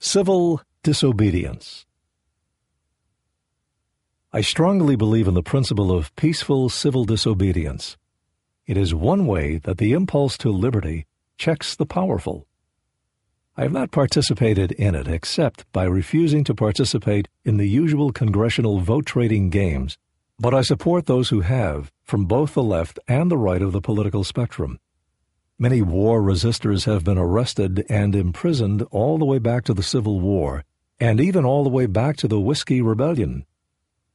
Civil Disobedience I strongly believe in the principle of peaceful civil disobedience. It is one way that the impulse to liberty checks the powerful. I have not participated in it except by refusing to participate in the usual congressional vote trading games, but I support those who have, from both the left and the right of the political spectrum. Many war resistors have been arrested and imprisoned all the way back to the Civil War, and even all the way back to the Whiskey Rebellion.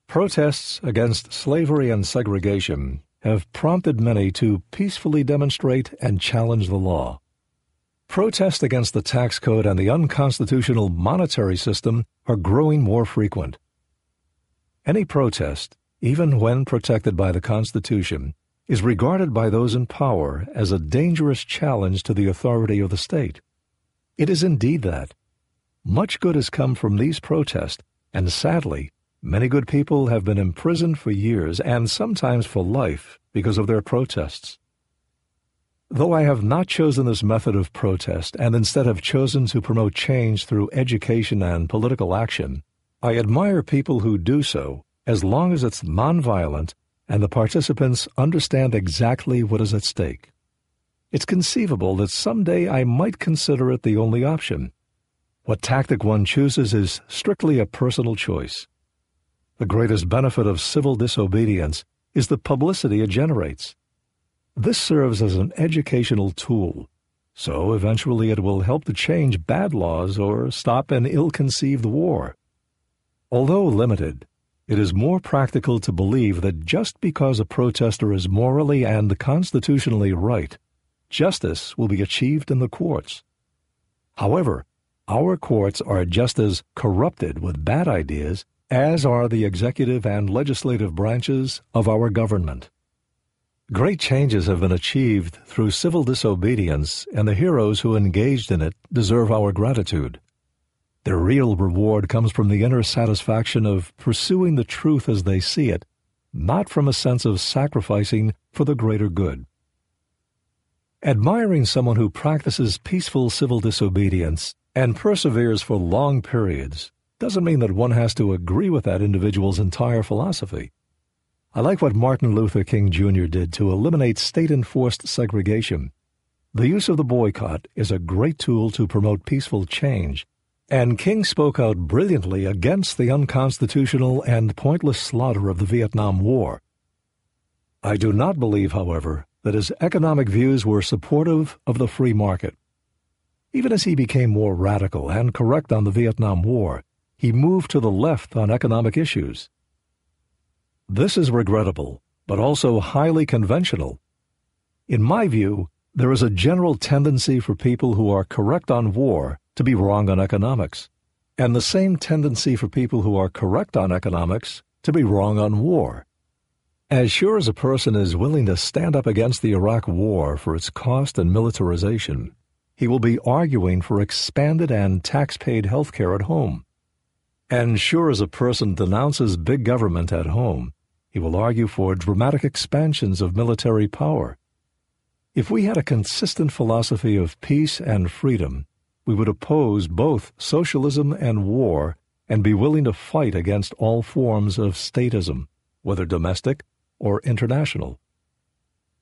Protests against slavery and segregation have prompted many to peacefully demonstrate and challenge the law. Protests against the tax code and the unconstitutional monetary system are growing more frequent. Any protest, even when protected by the Constitution, is regarded by those in power as a dangerous challenge to the authority of the state. It is indeed that. Much good has come from these protests, and sadly, Many good people have been imprisoned for years and sometimes for life because of their protests. Though I have not chosen this method of protest and instead have chosen to promote change through education and political action, I admire people who do so as long as it's nonviolent and the participants understand exactly what is at stake. It's conceivable that someday I might consider it the only option. What tactic one chooses is strictly a personal choice. The greatest benefit of civil disobedience is the publicity it generates. This serves as an educational tool, so eventually it will help to change bad laws or stop an ill-conceived war. Although limited, it is more practical to believe that just because a protester is morally and constitutionally right, justice will be achieved in the courts. However, our courts are just as corrupted with bad ideas as are the executive and legislative branches of our government. Great changes have been achieved through civil disobedience, and the heroes who engaged in it deserve our gratitude. Their real reward comes from the inner satisfaction of pursuing the truth as they see it, not from a sense of sacrificing for the greater good. Admiring someone who practices peaceful civil disobedience and perseveres for long periods doesn't mean that one has to agree with that individual's entire philosophy. I like what Martin Luther King Jr. did to eliminate state-enforced segregation. The use of the boycott is a great tool to promote peaceful change, and King spoke out brilliantly against the unconstitutional and pointless slaughter of the Vietnam War. I do not believe, however, that his economic views were supportive of the free market. Even as he became more radical and correct on the Vietnam War, he moved to the left on economic issues. This is regrettable, but also highly conventional. In my view, there is a general tendency for people who are correct on war to be wrong on economics, and the same tendency for people who are correct on economics to be wrong on war. As sure as a person is willing to stand up against the Iraq War for its cost and militarization, he will be arguing for expanded and tax-paid health care at home. And sure as a person denounces big government at home, he will argue for dramatic expansions of military power. If we had a consistent philosophy of peace and freedom, we would oppose both socialism and war and be willing to fight against all forms of statism, whether domestic or international.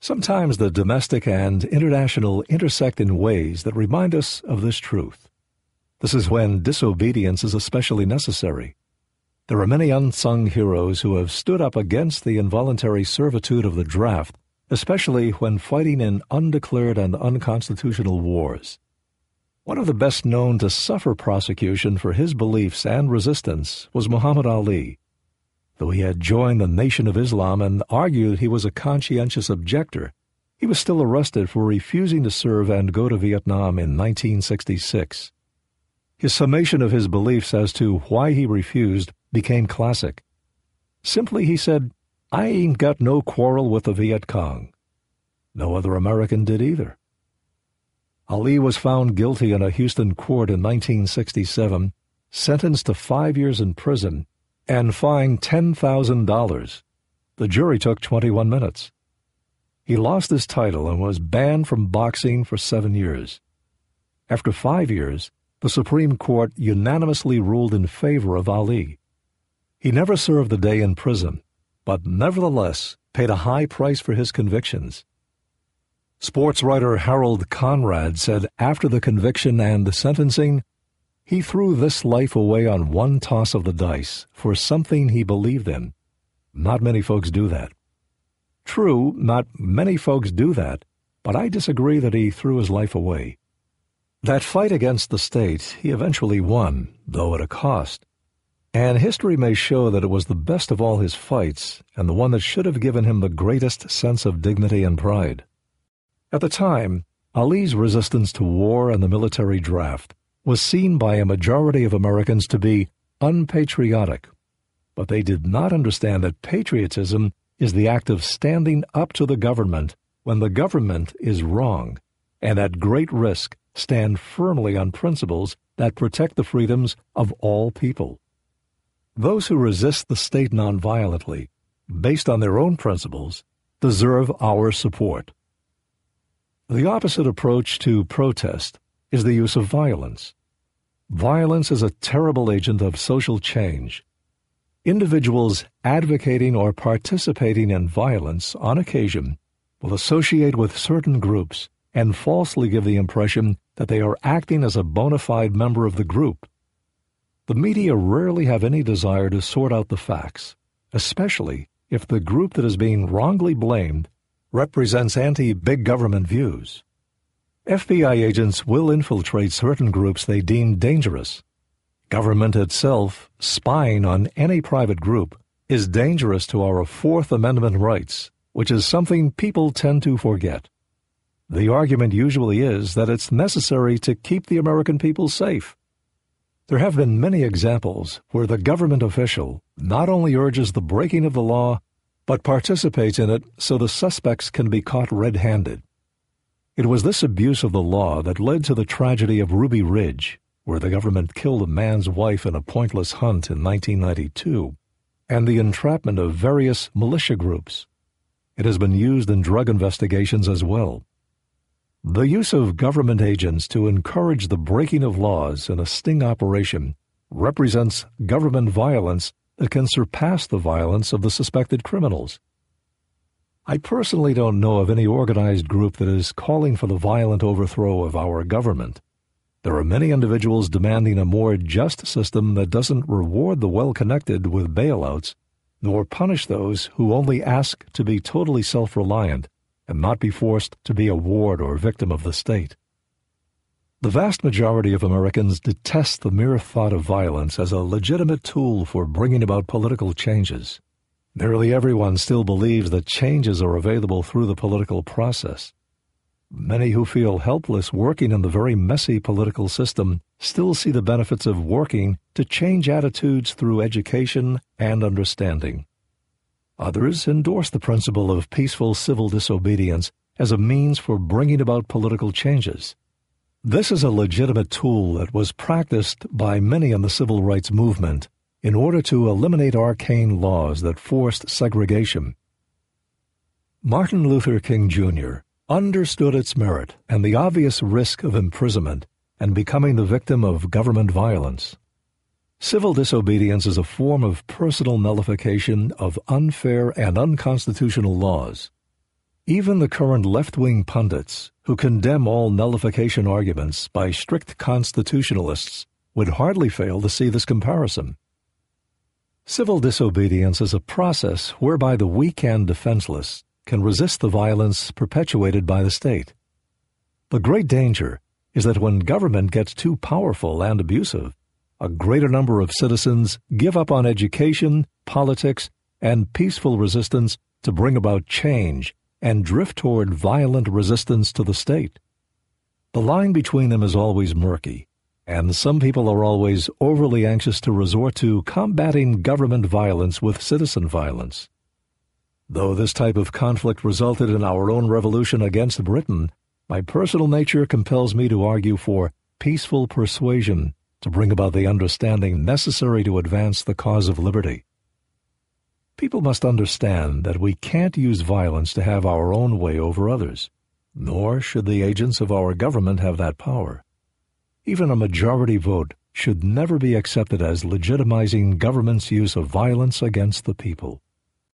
Sometimes the domestic and international intersect in ways that remind us of this truth. This is when disobedience is especially necessary. There are many unsung heroes who have stood up against the involuntary servitude of the draft, especially when fighting in undeclared and unconstitutional wars. One of the best known to suffer prosecution for his beliefs and resistance was Muhammad Ali. Though he had joined the Nation of Islam and argued he was a conscientious objector, he was still arrested for refusing to serve and go to Vietnam in 1966. His summation of his beliefs as to why he refused became classic. Simply, he said, I ain't got no quarrel with the Viet Cong. No other American did either. Ali was found guilty in a Houston court in 1967, sentenced to five years in prison, and fined $10,000. The jury took 21 minutes. He lost his title and was banned from boxing for seven years. After five years, the Supreme Court unanimously ruled in favor of Ali. He never served a day in prison, but nevertheless paid a high price for his convictions. Sports writer Harold Conrad said after the conviction and the sentencing, he threw this life away on one toss of the dice for something he believed in. Not many folks do that. True, not many folks do that, but I disagree that he threw his life away. That fight against the state he eventually won, though at a cost. And history may show that it was the best of all his fights and the one that should have given him the greatest sense of dignity and pride. At the time, Ali's resistance to war and the military draft was seen by a majority of Americans to be unpatriotic. But they did not understand that patriotism is the act of standing up to the government when the government is wrong and at great risk stand firmly on principles that protect the freedoms of all people. Those who resist the state nonviolently, based on their own principles, deserve our support. The opposite approach to protest is the use of violence. Violence is a terrible agent of social change. Individuals advocating or participating in violence on occasion will associate with certain groups and falsely give the impression that they are acting as a bona fide member of the group. The media rarely have any desire to sort out the facts, especially if the group that is being wrongly blamed represents anti-big government views. FBI agents will infiltrate certain groups they deem dangerous. Government itself, spying on any private group, is dangerous to our Fourth Amendment rights, which is something people tend to forget. The argument usually is that it's necessary to keep the American people safe. There have been many examples where the government official not only urges the breaking of the law, but participates in it so the suspects can be caught red-handed. It was this abuse of the law that led to the tragedy of Ruby Ridge, where the government killed a man's wife in a pointless hunt in 1992, and the entrapment of various militia groups. It has been used in drug investigations as well. The use of government agents to encourage the breaking of laws in a sting operation represents government violence that can surpass the violence of the suspected criminals. I personally don't know of any organized group that is calling for the violent overthrow of our government. There are many individuals demanding a more just system that doesn't reward the well-connected with bailouts, nor punish those who only ask to be totally self-reliant and not be forced to be a ward or victim of the state. The vast majority of Americans detest the mere thought of violence as a legitimate tool for bringing about political changes. Nearly everyone still believes that changes are available through the political process. Many who feel helpless working in the very messy political system still see the benefits of working to change attitudes through education and understanding. Others endorse the principle of peaceful civil disobedience as a means for bringing about political changes. This is a legitimate tool that was practiced by many in the civil rights movement in order to eliminate arcane laws that forced segregation. Martin Luther King Jr. understood its merit and the obvious risk of imprisonment and becoming the victim of government violence. Civil disobedience is a form of personal nullification of unfair and unconstitutional laws. Even the current left-wing pundits, who condemn all nullification arguments by strict constitutionalists, would hardly fail to see this comparison. Civil disobedience is a process whereby the weak and defenseless can resist the violence perpetuated by the state. The great danger is that when government gets too powerful and abusive, a greater number of citizens give up on education, politics, and peaceful resistance to bring about change and drift toward violent resistance to the state. The line between them is always murky, and some people are always overly anxious to resort to combating government violence with citizen violence. Though this type of conflict resulted in our own revolution against Britain, my personal nature compels me to argue for peaceful persuasion to bring about the understanding necessary to advance the cause of liberty. People must understand that we can't use violence to have our own way over others, nor should the agents of our government have that power. even a majority vote, should never be accepted as legitimizing government's use of violence against the people.